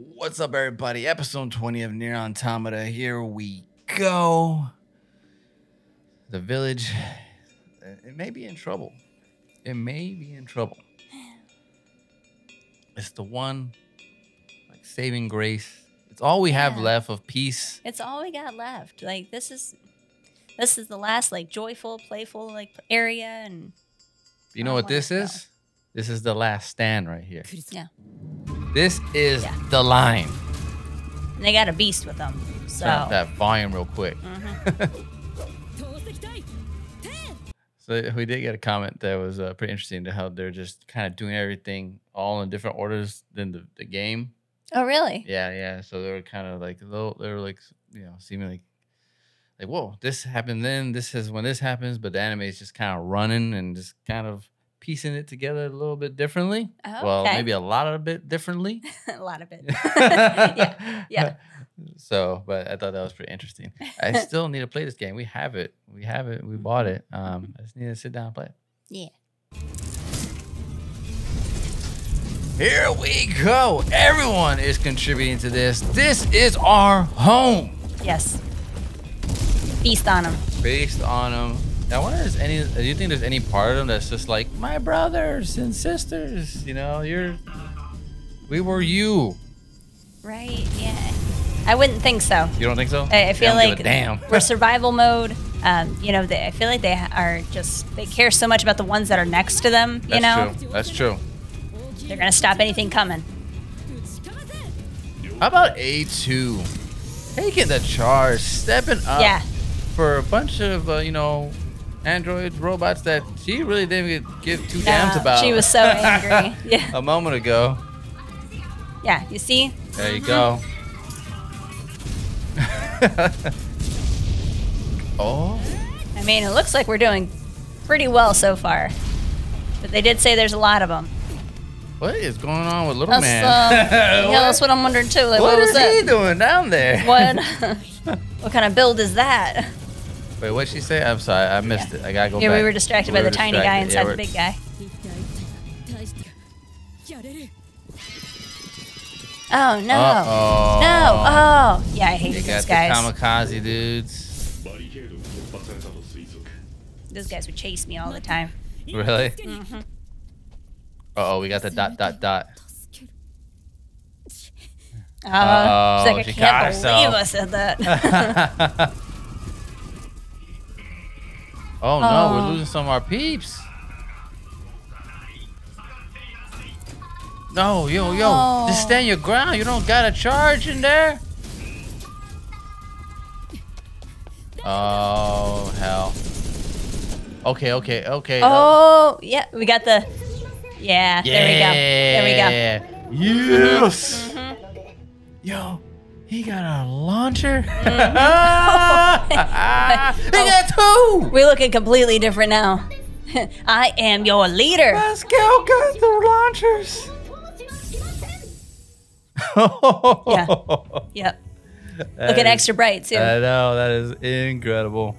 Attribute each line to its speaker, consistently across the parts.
Speaker 1: What's up, everybody? Episode 20 of NieR Automata. Here we go. The village, it may be in trouble. It may be in trouble. It's the one, like, saving grace. It's all we have
Speaker 2: Yeah.
Speaker 1: left of peace.
Speaker 2: It's all we got left. Like this is this is the last like joyful, playful like area and
Speaker 1: You know what
Speaker 2: wanna
Speaker 1: this
Speaker 2: go.
Speaker 1: is? This is the last stand right here.
Speaker 2: yeah.
Speaker 1: This is
Speaker 2: Yeah.
Speaker 1: the line.
Speaker 2: And they got a beast with them. So
Speaker 1: Turn that volume real quick.
Speaker 2: mhm.
Speaker 1: So we did get a comment that was uh, pretty interesting to how they're just kind of doing everything all in different orders than the, the game.
Speaker 2: Oh really?
Speaker 1: Yeah, yeah. So they were kind of like they were like you know seeming like like whoa, this happened then. This is when this happens, but the anime is just kind of running and just kind of piecing it together a little bit differently. Well,
Speaker 2: Okay.
Speaker 1: maybe a lot of bit differently.
Speaker 2: a lot of it. yeah. Yeah.
Speaker 1: So, but I thought that was pretty interesting. I still need to play this game. We have it. We have it. We bought it. Um, I just need to sit down and play it.
Speaker 2: Yeah.
Speaker 1: Here we go. Everyone is contributing to this. This is our home.
Speaker 2: Yes. Feast on them.
Speaker 1: Based on them. I wonder if there's any. Do you think there's any part of them that's just like my brothers and sisters? You know, you're. We were you.
Speaker 2: Right. Yeah. I wouldn't think so.
Speaker 1: You don't think so?
Speaker 2: I, I feel like
Speaker 1: damn.
Speaker 2: we're survival mode. Um, you know, they, I feel like they are just they care so much about the ones that are next to them. You
Speaker 1: That's
Speaker 2: know,
Speaker 1: true. That's true.
Speaker 2: they're gonna stop anything coming.
Speaker 1: How about A2? Taking the charge, stepping up
Speaker 2: Yeah.
Speaker 1: for a bunch of, uh, you know, android robots that she really didn't give two damns about.
Speaker 2: She was so angry. Yeah.
Speaker 1: a moment ago.
Speaker 2: Yeah. You see?
Speaker 1: There you go. oh,
Speaker 2: I mean, it looks like we're doing pretty well so far. But they did say there's a lot of them.
Speaker 1: what is going on with little
Speaker 2: That's,
Speaker 1: man?
Speaker 2: uh, yeah, that's what I'm wondering too. Like,
Speaker 1: what
Speaker 2: what was
Speaker 1: is he
Speaker 2: that?
Speaker 1: doing down there?
Speaker 2: What? what kind of build is that?
Speaker 1: Wait, what'd she say? I'm sorry, I missed yeah. it. I gotta go
Speaker 2: yeah,
Speaker 1: back.
Speaker 2: we were distracted
Speaker 1: we
Speaker 2: by
Speaker 1: were
Speaker 2: the distracted. tiny guy inside
Speaker 1: yeah,
Speaker 2: the big guy. Oh no!
Speaker 1: Uh -oh.
Speaker 2: No! Oh yeah, I hate
Speaker 1: you these
Speaker 2: guys.
Speaker 1: kamikaze dudes.
Speaker 2: Those guys would chase me all the time.
Speaker 1: Really?
Speaker 2: Mm -hmm.
Speaker 1: uh oh, we got the dot dot dot. Uh,
Speaker 2: oh, like, I can't
Speaker 1: herself.
Speaker 2: believe I said that.
Speaker 1: oh no, we're
Speaker 2: Oh.
Speaker 1: losing some of our peeps. No, yo, yo, just stand your ground. You don't got a charge in there. Oh hell. Okay, okay, okay. uh,
Speaker 2: oh, yeah, we got the. Yeah, there we go. There we go.
Speaker 1: Yes.
Speaker 2: Mhm.
Speaker 1: Yo, he got a launcher.
Speaker 2: Mm-hmm.
Speaker 1: he got two.
Speaker 2: We're looking completely different now. I am your leader.
Speaker 1: Let's go get the launchers.
Speaker 2: Yeah. Yep.
Speaker 1: That
Speaker 2: Looking
Speaker 1: is-
Speaker 2: extra bright too.
Speaker 1: I know that is incredible.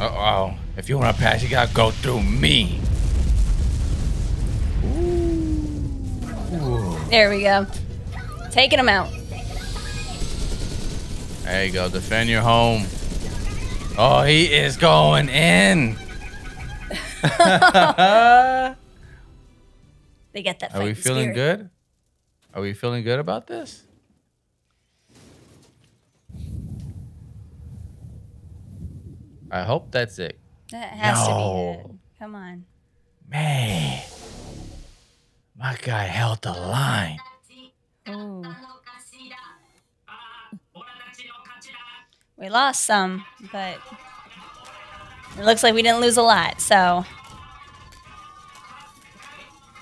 Speaker 1: Uh oh. If you want to pass, you gotta go through me.
Speaker 2: There we go. Taking them out.
Speaker 1: There you go. Defend your home. Oh, he is going in.
Speaker 2: They get that.
Speaker 1: Are
Speaker 2: we
Speaker 1: feeling
Speaker 2: spirit.
Speaker 1: good? Are we feeling good about this? I hope that's it.
Speaker 2: That has to be
Speaker 1: No.
Speaker 2: good. Come on.
Speaker 1: Man, my guy held the line.
Speaker 2: Ooh. We lost some, but it looks like we didn't lose a lot. So,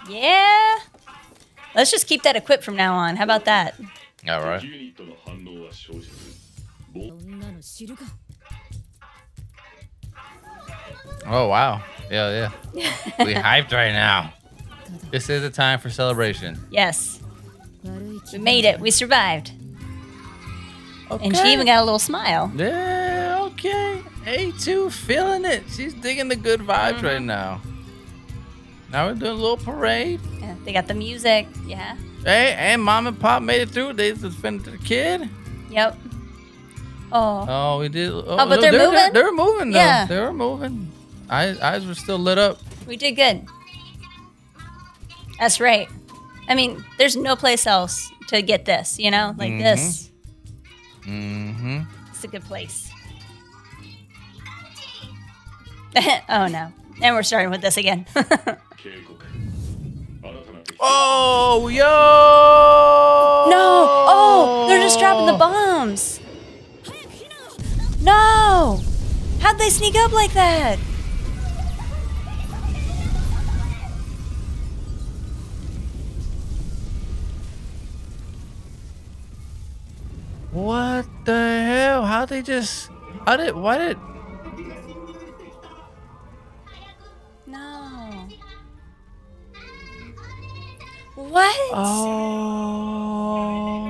Speaker 2: yeah. Let's just keep that equipped from now on. How about that?
Speaker 1: All right. Oh, wow. Yeah, yeah. we hyped right now. This is a time for celebration.
Speaker 2: Yes. We made it. We survived. Okay. And she even got a little smile.
Speaker 1: Yeah, okay. A2 feeling it. She's digging the good vibes mm -hmm. right mm-hmm. now. Now we're doing a little parade.
Speaker 2: Yeah, they got the music, yeah.
Speaker 1: Hey, and mom and pop made it through. They just suspended the kid.
Speaker 2: Yep. Oh.
Speaker 1: Oh, we did. Oh, oh
Speaker 2: but
Speaker 1: no,
Speaker 2: they're,
Speaker 1: they're,
Speaker 2: moving.
Speaker 1: They're, they're moving though.
Speaker 2: Yeah.
Speaker 1: they're moving. Eyes, eyes were still lit up.
Speaker 2: We did good. That's right. I mean, there's no place else to get this, you know, like mm-hmm. this.
Speaker 1: Mm-hmm.
Speaker 2: It's a good place. oh no. And we're starting with this again.
Speaker 1: oh, yo!
Speaker 2: No! Oh, they're just dropping the bombs. No! How'd they sneak up like that?
Speaker 1: What the hell? How they just? How did? Why did?
Speaker 2: No. What?
Speaker 1: Oh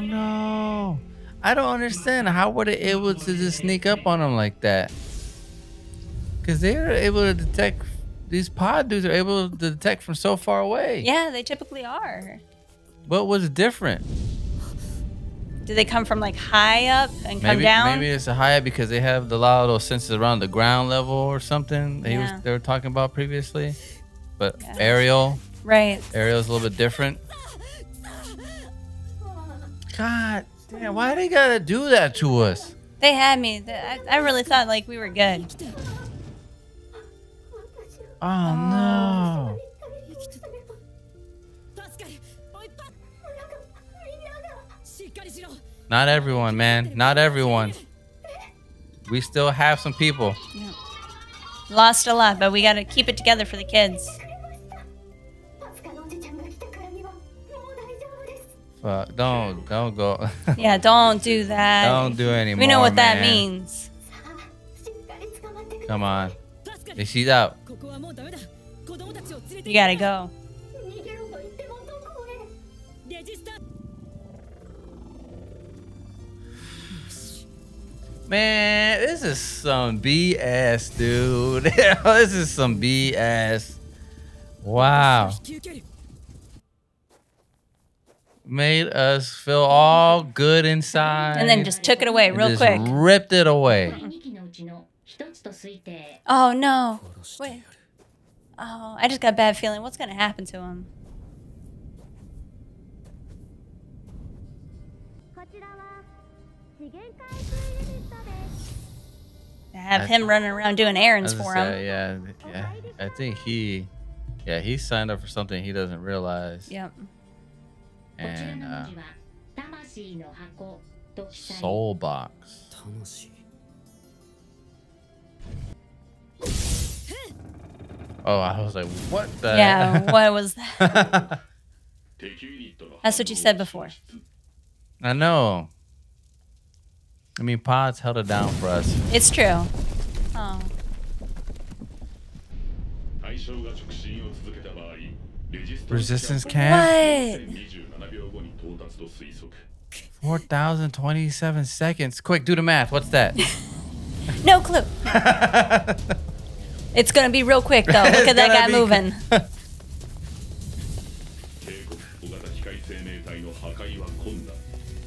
Speaker 1: no! I don't understand. How were they able to just sneak up on them like that? Because they were able to detect. These pod dudes are able to detect from so far away.
Speaker 2: Yeah, they typically are.
Speaker 1: What was different?
Speaker 2: Do they come from like high up and come
Speaker 1: Maybe
Speaker 2: down?
Speaker 1: maybe it's a higher because they have a lot of those sensors around the ground level or something. They
Speaker 2: Yeah.
Speaker 1: was they were talking about previously. But
Speaker 2: Yeah.
Speaker 1: aerial,
Speaker 2: Right.
Speaker 1: aerial's a little bit different. God damn, why they gotta do that to us?
Speaker 2: They had me. I, I really thought like we were good.
Speaker 1: Oh no. Not everyone, man. Not everyone. We still have some people. Yeah.
Speaker 2: Lost a lot, but we gotta keep it together for the kids.
Speaker 1: Fuck! Don't don't go.
Speaker 2: yeah, don't do that.
Speaker 1: Don't do anymore.
Speaker 2: We know what
Speaker 1: man.
Speaker 3: that means.
Speaker 1: Come on, she's out.
Speaker 2: You gotta go.
Speaker 1: Man, this is some BS, dude. this is some BS. Wow. Made us feel all good inside.
Speaker 2: And then just took it away real quick.
Speaker 1: Ripped it away.
Speaker 2: Oh no. Wait. Oh, I just got a bad feeling. What's gonna happen to him? Have
Speaker 1: I
Speaker 2: him running around doing errands for
Speaker 1: say,
Speaker 2: him.
Speaker 1: Yeah, yeah. I think he, yeah, he signed up for something he doesn't realize.
Speaker 2: Yep.
Speaker 1: And uh, soul box. Oh, I was like, what the?
Speaker 2: Yeah, what was that? That's what you said before.
Speaker 1: I know. I mean, Pods held it down for us.
Speaker 2: It's true. Oh.
Speaker 1: Resistance camp?
Speaker 2: What?
Speaker 1: 4,027 seconds. Quick, do the math. What's that?
Speaker 2: no clue. it's going to be real quick, though. Look at that guy moving.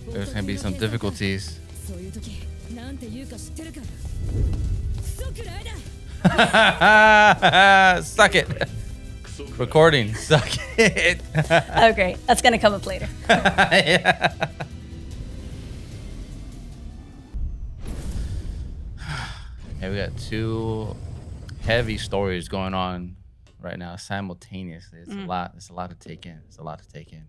Speaker 1: There's going to be some difficulties.
Speaker 4: そういう時なんて言うか知ってるかクソくらいだ
Speaker 1: Suck it.
Speaker 5: クソくらい
Speaker 1: Recording. Suck it.
Speaker 2: Oh great. That's gonna come up later.
Speaker 1: yeah. Yeah, we got two heavy stories going on right now simultaneously. It's a lot. It's a lot to take in. It's a lot to take in.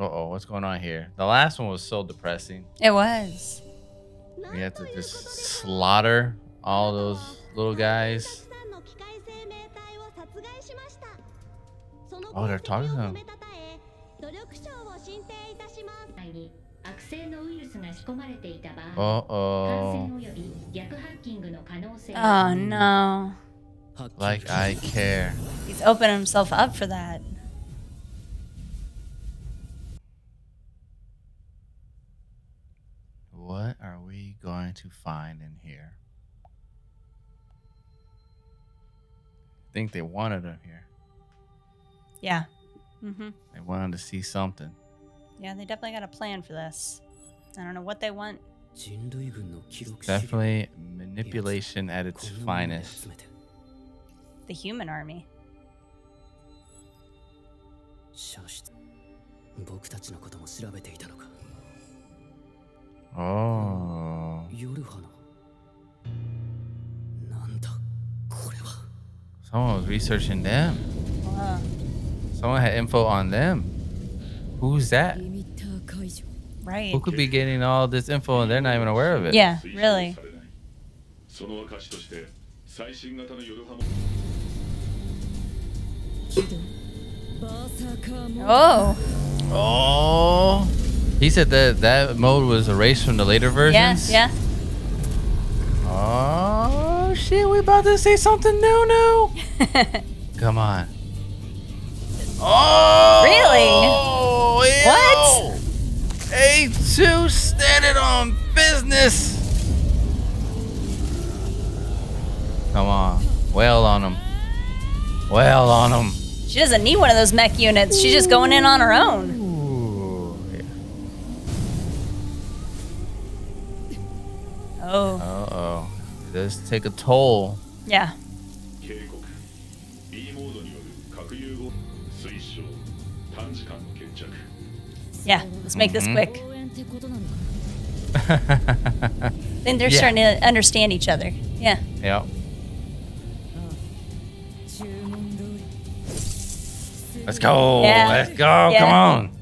Speaker 1: Uh oh, what's going on here? The last one was so depressing.
Speaker 2: It was.
Speaker 1: We had to just slaughter all those little guys.
Speaker 3: さんの機械生命体を殺害しましたその
Speaker 1: Oh, they're talking to
Speaker 3: 功績を
Speaker 1: him.
Speaker 3: 褒めたたえ努力賞を進呈いたしますに悪性のウイルスが仕込まれていた場合
Speaker 1: Uh
Speaker 3: 感
Speaker 1: oh.
Speaker 3: 染及び逆ハッキングの可能性
Speaker 2: Oh no.
Speaker 6: はっきり
Speaker 1: Like I care.
Speaker 2: He's opening himself up for that.
Speaker 1: going to find in here? I think they wanted them here.
Speaker 2: Yeah. Mm-hmm.
Speaker 1: They wanted to see something.
Speaker 2: Yeah, they definitely got a plan for this. I don't know what they want.
Speaker 6: It's
Speaker 1: definitely manipulation at its finest.
Speaker 2: The human army.
Speaker 1: Oh. Someone was researching them.
Speaker 2: Uh-huh.
Speaker 1: Someone had info on them. Who's that?
Speaker 2: Right.
Speaker 1: Who could be getting all this info and they're not even aware of it?
Speaker 2: Yeah, really. Oh.
Speaker 1: Oh. He said that that mode was erased from the later versions.
Speaker 2: Yeah, yeah.
Speaker 1: Oh shit, we about to see something new new. Come on. Oh
Speaker 2: Really?
Speaker 1: What? A2 standing on business. Come on. Well on him. Well on him.
Speaker 2: She doesn't need one of those mech units. She's just going in on her own.
Speaker 1: Ooh. yeah.
Speaker 2: Oh.
Speaker 1: Uh-oh. It does take a toll.
Speaker 2: Yeah. Yeah, let's make this
Speaker 1: mm-hmm.
Speaker 2: quick. then they're
Speaker 1: yeah.
Speaker 2: starting to understand each other. Yeah.
Speaker 4: Yeah.
Speaker 1: Let's go.
Speaker 2: Yeah.
Speaker 1: Let's go.
Speaker 2: Yeah.
Speaker 1: Come on.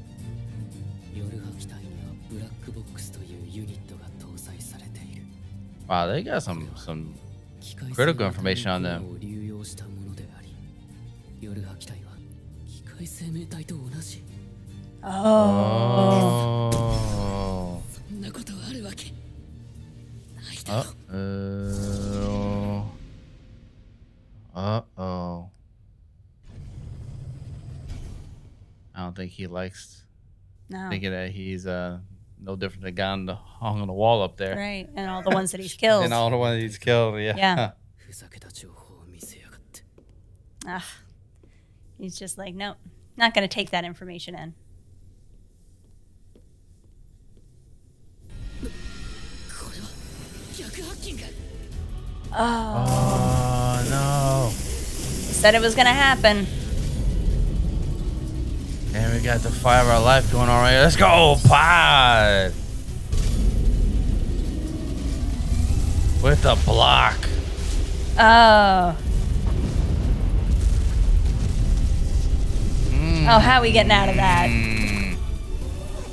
Speaker 1: Wow, they got some some
Speaker 6: 機械
Speaker 1: Critical information on them.
Speaker 6: を流用したものであり夜波機体は機械生命体と同じ
Speaker 2: Oh.
Speaker 1: Oh.
Speaker 6: そんなことあるわけないだ
Speaker 1: Uh oh. Uh oh. I don't think he likes
Speaker 2: No.
Speaker 1: thinking that he's uh no different than Gone hung on the wall up there.
Speaker 2: Right, and all the ones that he's killed.
Speaker 1: and all the ones he's killed, yeah.
Speaker 2: Yeah. Ugh. He's just like, no, not going to take that information in. Oh.
Speaker 1: oh no.
Speaker 2: He said it was going to happen.
Speaker 1: And we got the fight of our life going on right here. Let's go, pod! With the block.
Speaker 2: Oh.
Speaker 1: Mm.
Speaker 2: Oh, how are we getting out of that?
Speaker 1: Mm.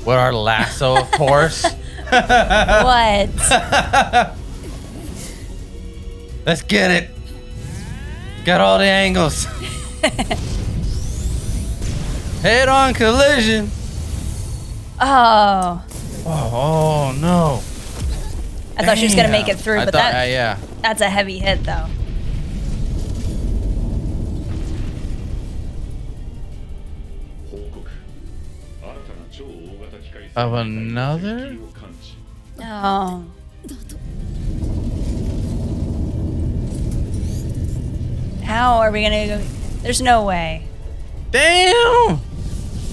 Speaker 1: With our lasso, of course.
Speaker 2: What?
Speaker 1: Let's get it. Got all the angles. Head on collision.
Speaker 2: Oh.
Speaker 1: Oh, oh no.
Speaker 2: I Damn. thought she was going to make it through,
Speaker 1: I
Speaker 2: but
Speaker 1: thought,
Speaker 2: that,
Speaker 1: uh, yeah.
Speaker 2: that's a heavy hit, though.
Speaker 1: Of another?
Speaker 2: Oh. How are we gonna go? There's no way.
Speaker 1: Damn!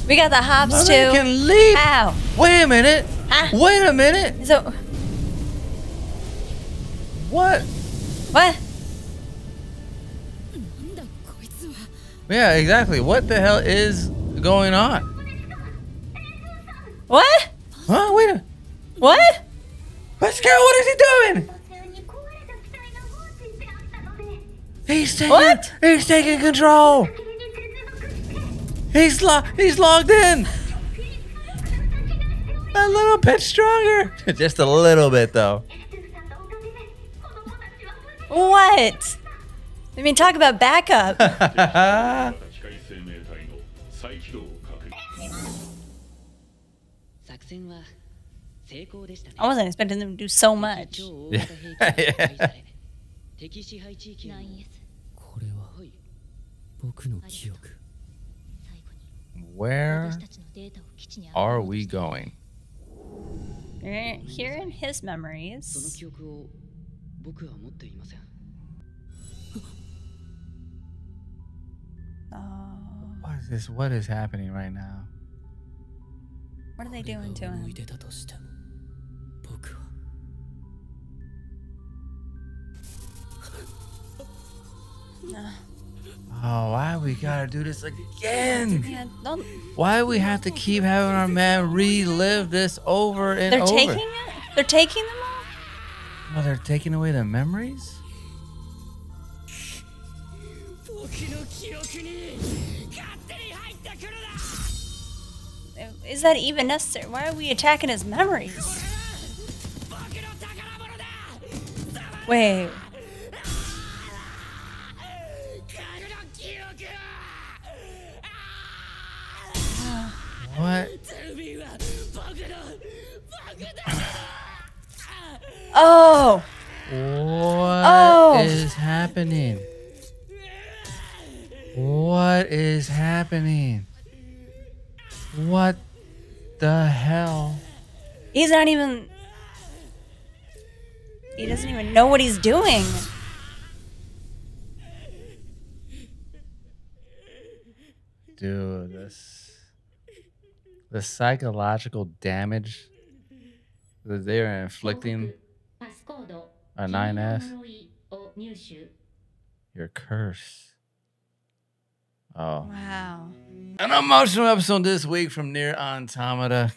Speaker 2: We got the hops too.
Speaker 1: I can leap.
Speaker 2: Ow.
Speaker 1: Wait a minute.
Speaker 2: Huh?
Speaker 1: Wait a minute.
Speaker 2: So.
Speaker 1: What?
Speaker 2: What?
Speaker 1: Yeah, exactly. What the hell is going on?
Speaker 2: What?
Speaker 1: Huh? Wait a.
Speaker 2: What?
Speaker 1: Pascal, what is he doing? He's taking.
Speaker 2: What?
Speaker 1: He's taking control. He's lo he's logged in. A little bit stronger. Just a little bit though.
Speaker 2: What? I mean, talk about backup. I wasn't expecting them to do so much.
Speaker 3: Yeah. yeah.
Speaker 1: Where are we going?
Speaker 2: Eh, here in his memories. Uh,
Speaker 1: what is this? What is happening right now?
Speaker 2: What are they doing to him?
Speaker 1: Oh, why we gotta do this again?
Speaker 2: Yeah, don't.
Speaker 1: Why we have to keep having our man relive this over and
Speaker 2: They're
Speaker 1: over?
Speaker 2: taking it. They're taking them off.
Speaker 1: Oh, they're taking away the memories.
Speaker 2: Is that even necessary? Why are we attacking his memories? Wait.
Speaker 4: Oh.
Speaker 1: What
Speaker 2: oh.
Speaker 1: is happening? What is happening? What the hell?
Speaker 2: He's not even. He doesn't even know what he's doing.
Speaker 1: Dude, this. The psychological damage that they are inflicting. A 9S? Your curse. Oh.
Speaker 2: Wow.
Speaker 1: An emotional episode this week from NieR Automata.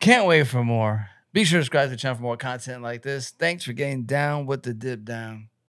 Speaker 1: Can't wait for more. Be sure to subscribe to the channel for more content like this. Thanks for getting down with the dip down.